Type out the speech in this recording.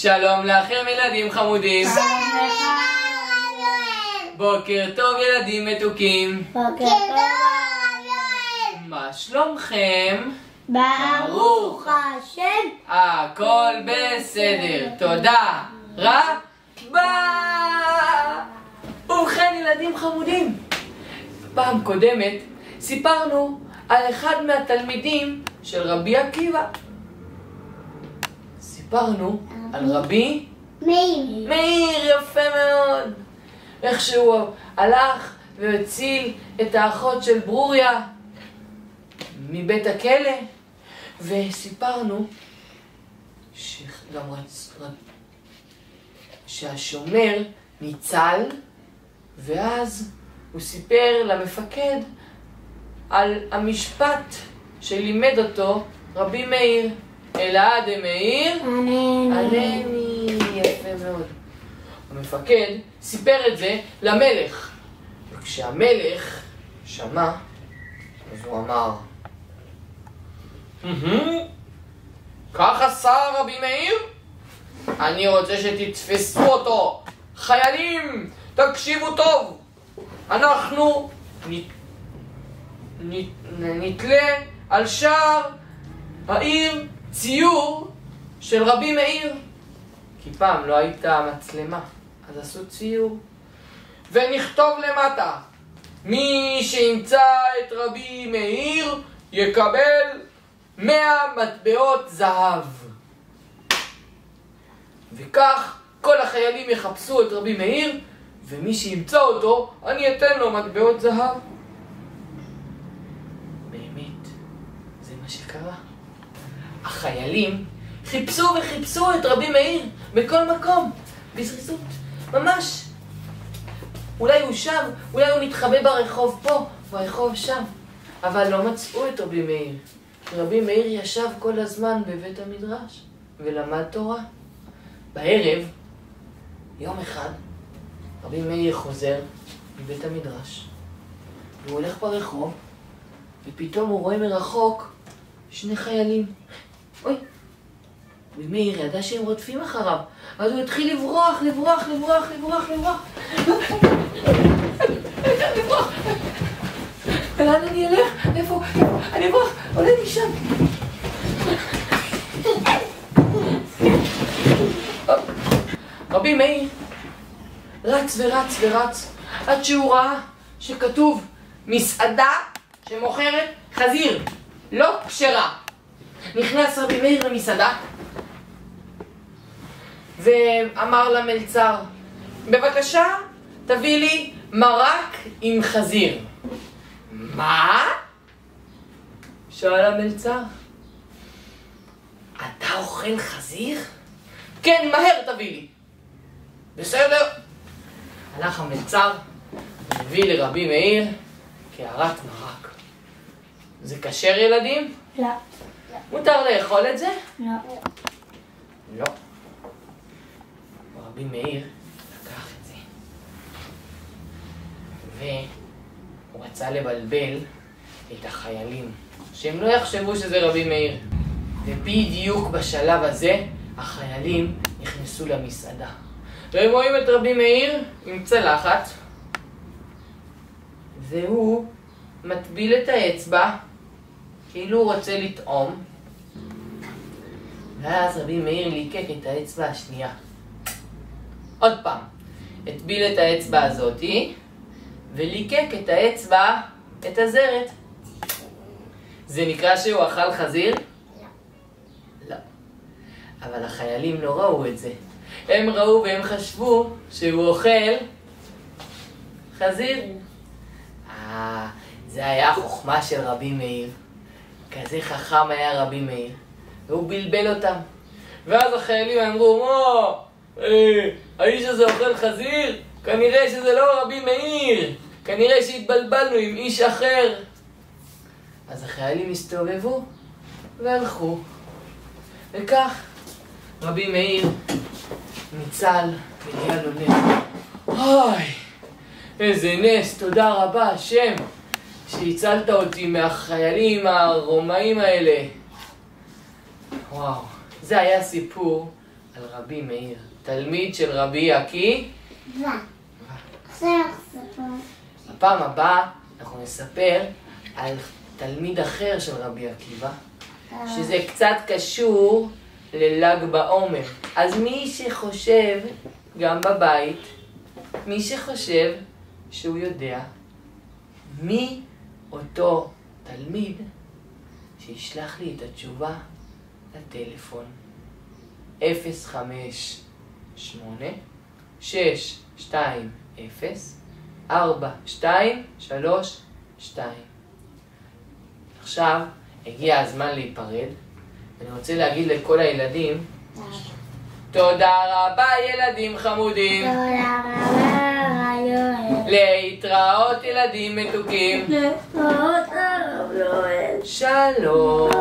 שלום לכם ילדים חמודים. שלום לך, יואל. בוקר טוב ילדים מתוקים. בוקר טוב, יואל. מה שלומכם? ברוך השם. הכל בסדר. תודה רבה. ובכן ילדים חמודים, פעם קודמת סיפרנו על אחד מהתלמידים של רבי עקיבא. סיפרנו על רבי מאיר. מאיר, יפה מאוד. איך שהוא הלך והציל את האחות של ברוריה מבית הכלא, וסיפרנו שגם רצ... שהשומר ניצל, ואז הוא סיפר למפקד על המשפט שלימד אותו רבי מאיר. אלעד מאיר. ענני, יפה מאוד. המפקד סיפר את זה למלך, וכשהמלך שמע, אז הוא אמר, "מהמם, כך עשה רבי מאיר? אני רוצה שתתפסו אותו. חיילים, תקשיבו טוב. אנחנו נת... נת... נתלה על שער העיר ציור של רבי מאיר. כי פעם לא הייתה מצלמה, אז עשו ציור. ונכתוב למטה, מי שימצא את רבי מאיר יקבל מאה מטבעות זהב. וכך כל החיילים יחפשו את רבי מאיר, ומי שימצא אותו, אני אתן לו מטבעות זהב. באמת, זה מה שקרה. החיילים חיפשו וחיפשו את רבי מאיר בכל מקום, בזריזות, ממש. אולי הוא שם, אולי הוא מתחבא ברחוב פה, ברחוב שם, אבל לא מצאו את רבי מאיר. רבי מאיר ישב כל הזמן בבית המדרש ולמד תורה. בערב, יום אחד, רבי מאיר חוזר מבית המדרש, והוא הולך ברחוב, ופתאום הוא רואה מרחוק שני חיילים. אוי, ומאיר ידע שהם רודפים אחריו, אז הוא התחיל לברוח, לברוח, לברוח, לברוח, לברוח. לברוח. ולאן אני אלך? איפה? אני אברח, עולה משם. רבי מאיר רץ ורץ ורץ עד שהוא ראה שכתוב מסעדה שמוכרת חזיר, לא כשרה. נכנס רבי מאיר למסעדה ואמר למלצר, בבקשה, תביא לי מרק עם חזיר. מה? שאל המלצר. אתה אוכל חזיר? כן, מהר תביא לי. בסדר. הלך המלצר, הביא לרבי מאיר קערת מרק. זה כשר ילדים? לא. מותר לאכול את זה? לא. לא. רבי מאיר לקח את זה. והוא רצה לבלבל את החיילים, שהם לא יחשבו שזה רבי מאיר. ובדיוק בשלב הזה, החיילים נכנסו למסעדה. והם רואים את רבי מאיר עם צלחת, והוא מטביל את האצבע, כאילו הוא רוצה לטעום, ואז רבי מאיר ליקק את האצבע השנייה. עוד פעם, הטביל את האצבע הזאתי, וליקק את האצבע, את הזרת. זה נקרא שהוא אכל חזיר? לא. אבל החיילים לא ראו את זה. הם ראו והם חשבו שהוא אוכל חזיר. אה, זה היה החוכמה של רבי מאיר. כזה חכם היה רבי מאיר. והוא בלבל אותם. ואז החיילים אמרו, מו, אה, האיש הזה אוכל חזיר? כנראה שזה לא רבי מאיר. כנראה שהתבלבלנו עם איש אחר. אז החיילים הסתובבו והלכו. וכך רבי מאיר ניצל ונהיה לו לב. אוי, איזה נס, תודה רבה, השם, שהצלת אותי מהחיילים הרומאים האלה. וואו, זה היה סיפור על רבי מאיר, תלמיד של רבי ספר. בפעם הבאה אנחנו נספר על תלמיד אחר של רבי עקיבא, שזה קצת קשור לל"ג בעומר. אז מי שחושב, גם בבית, מי שחושב שהוא יודע מי אותו תלמיד, שישלח לי את התשובה לטלפון 058 620 4, 2, 3, 2. עכשיו הגיע הזמן להיפרד. אני רוצה להגיד לכל הילדים, תודה רבה ילדים חמודים, תודה רבה. להתראות ילדים מתוקים, להתראות הרב יואל. שלום.